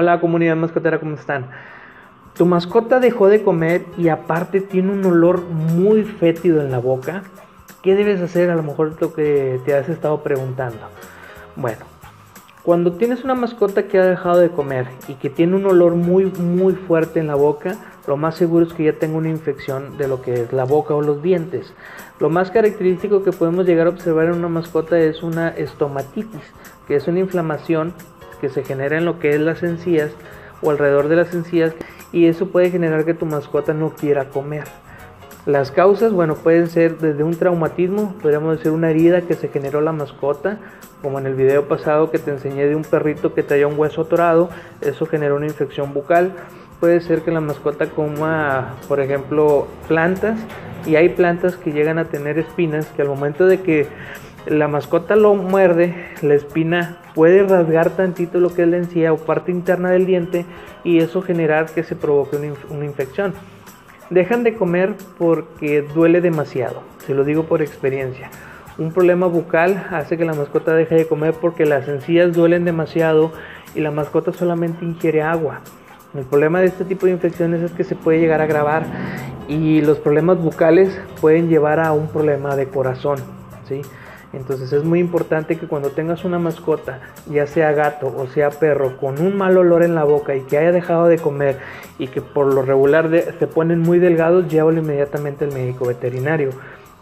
Hola comunidad mascotera, ¿cómo están? Tu mascota dejó de comer y aparte tiene un olor muy fétido en la boca. ¿Qué debes hacer? A lo mejor es lo que te has estado preguntando. Bueno, cuando tienes una mascota que ha dejado de comer y que tiene un olor muy muy fuerte en la boca, lo más seguro es que ya tenga una infección de lo que es la boca o los dientes. Lo más característico que podemos llegar a observar en una mascota es una estomatitis, que es una inflamación que se genera en lo que es las encías o alrededor de las encías y eso puede generar que tu mascota no quiera comer. Las causas, bueno, pueden ser desde un traumatismo, podríamos decir una herida que se generó la mascota, como en el video pasado que te enseñé de un perrito que traía un hueso atorado, eso generó una infección bucal. Puede ser que la mascota coma, por ejemplo, plantas y hay plantas que llegan a tener espinas que al momento de que la mascota lo muerde, la espina puede rasgar tantito lo que es la encía o parte interna del diente y eso generar que se provoque una, infección. Dejan de comer porque duele demasiado, se lo digo por experiencia. Un problema bucal hace que la mascota deje de comer porque las encías duelen demasiado y la mascota solamente ingiere agua. El problema de este tipo de infecciones es que se puede llegar a agravar y los problemas bucales pueden llevar a un problema de corazón. ¿sí? Entonces es muy importante que cuando tengas una mascota, ya sea gato o sea perro, con un mal olor en la boca y que haya dejado de comer y que por lo regular se ponen muy delgados, llévalo inmediatamente al médico veterinario.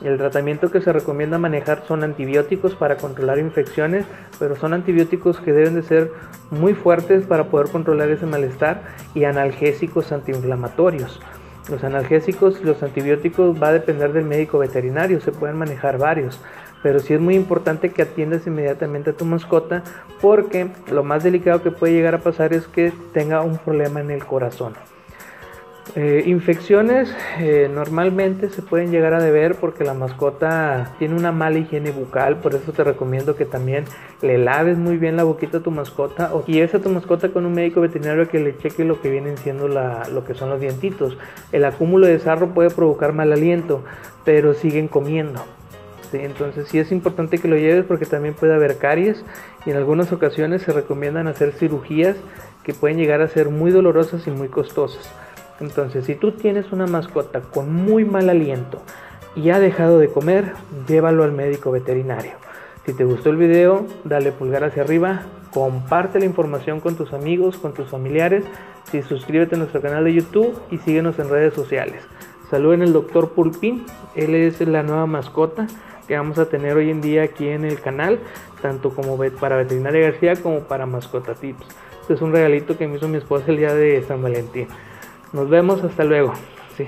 El tratamiento que se recomienda manejar son antibióticos para controlar infecciones, pero son antibióticos que deben de ser muy fuertes para poder controlar ese malestar y analgésicos antiinflamatorios. Los analgésicos y los antibióticos va a depender del médico veterinario, se pueden manejar varios pero sí es muy importante que atiendas inmediatamente a tu mascota porque lo más delicado que puede llegar a pasar es que tenga un problema en el corazón. Eh, infecciones eh, normalmente se pueden llegar a deber porque la mascota tiene una mala higiene bucal, por eso te recomiendo que también le laves muy bien la boquita a tu mascota o lleves a tu mascota con un médico veterinario que le cheque lo que vienen siendo lo que son los dientitos. El acúmulo de sarro puede provocar mal aliento, pero siguen comiendo. Entonces sí es importante que lo lleves porque también puede haber caries y en algunas ocasiones se recomiendan hacer cirugías que pueden llegar a ser muy dolorosas y muy costosas. Entonces si tú tienes una mascota con muy mal aliento y ha dejado de comer, llévalo al médico veterinario. Si te gustó el video, dale pulgar hacia arriba, comparte la información con tus amigos, con tus familiares, si suscríbete a nuestro canal de YouTube y síguenos en redes sociales. Saluden al doctor Pulpín, él es la nueva mascota que vamos a tener hoy en día aquí en el canal, tanto como para Veterinaria García como para Mascota Tips. Este es un regalito que me hizo mi esposa el día de San Valentín. Nos vemos, hasta luego. Sí.